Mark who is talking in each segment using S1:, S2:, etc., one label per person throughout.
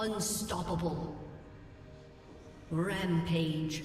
S1: Unstoppable. Rampage.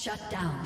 S1: Shut down.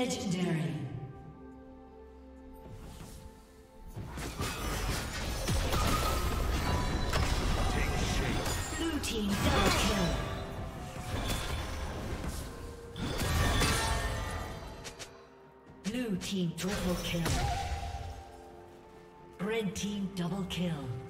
S1: Legendary. Blue team double kill. Blue team triple kill. Red team double kill.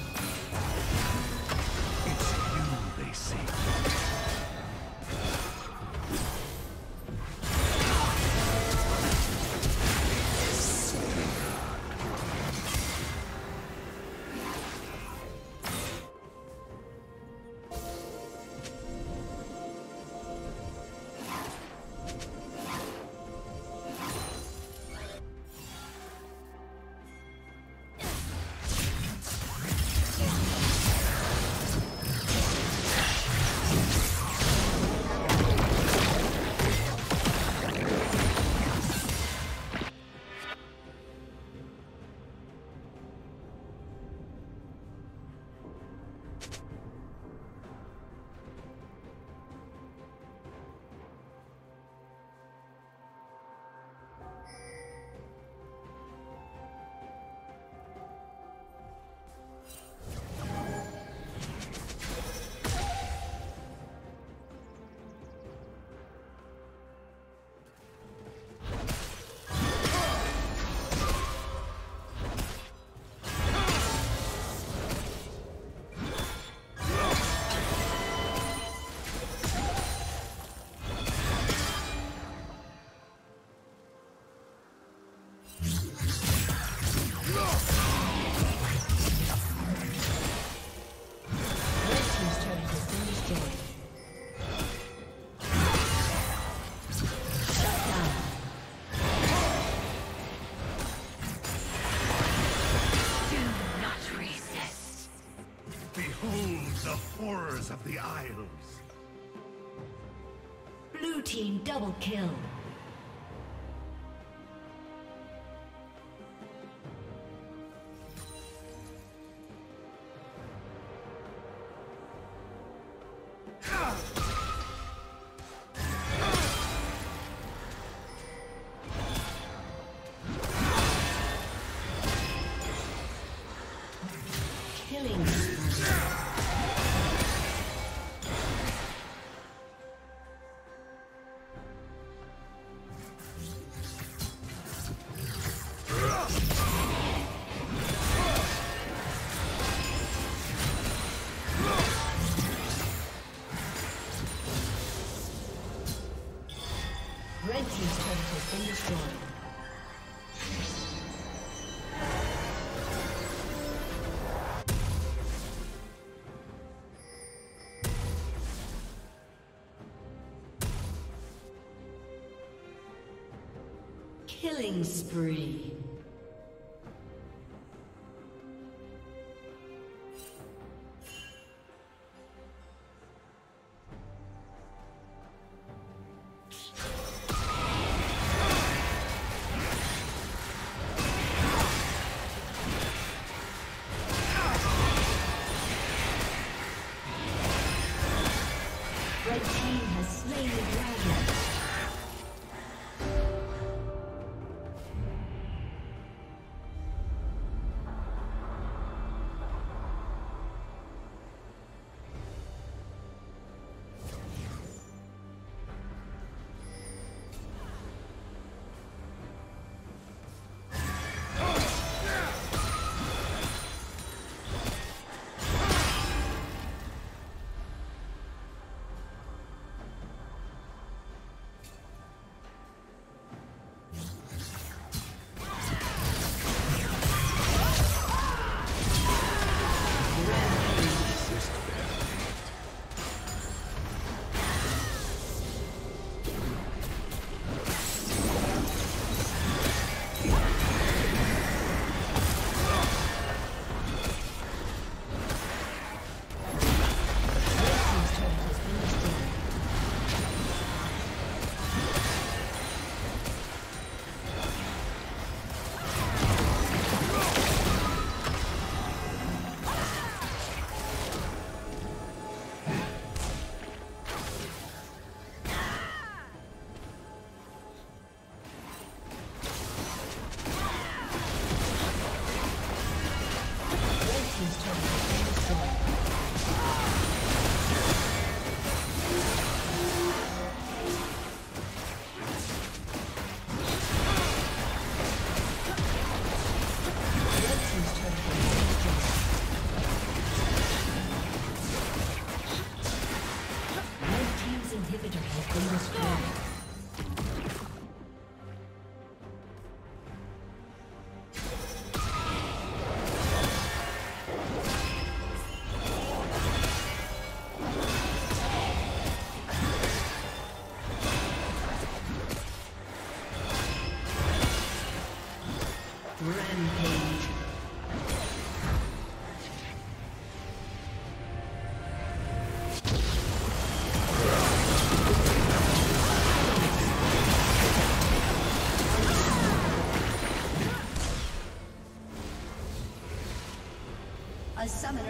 S2: The Isles.
S1: Blue team double kill. Killing spree.